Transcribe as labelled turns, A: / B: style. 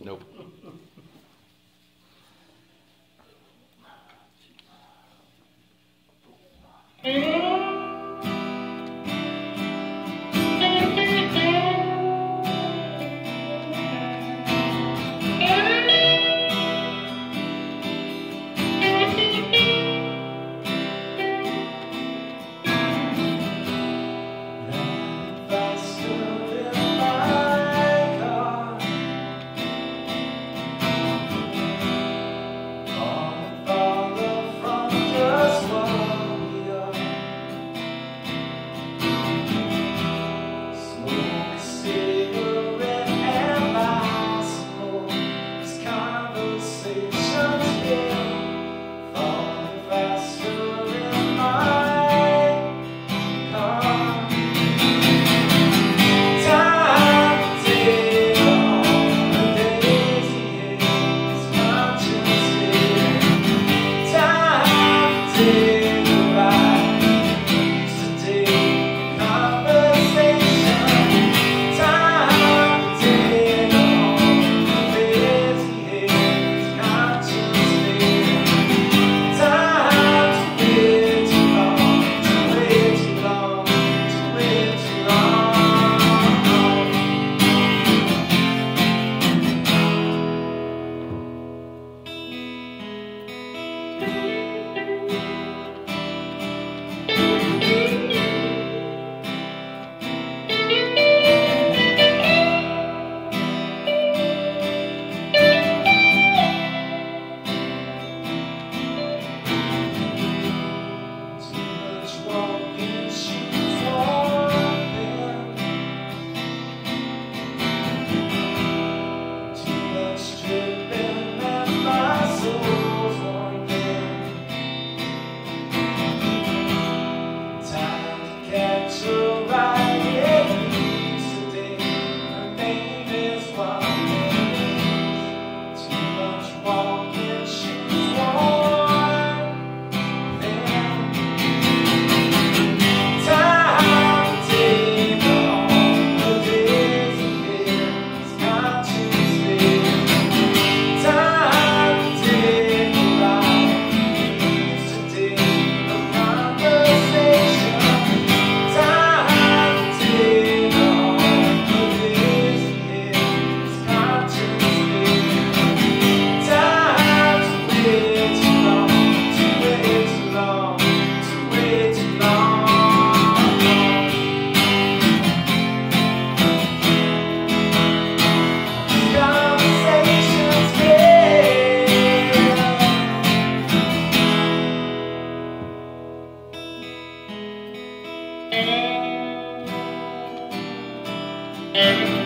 A: Nope. você. far. Thank you.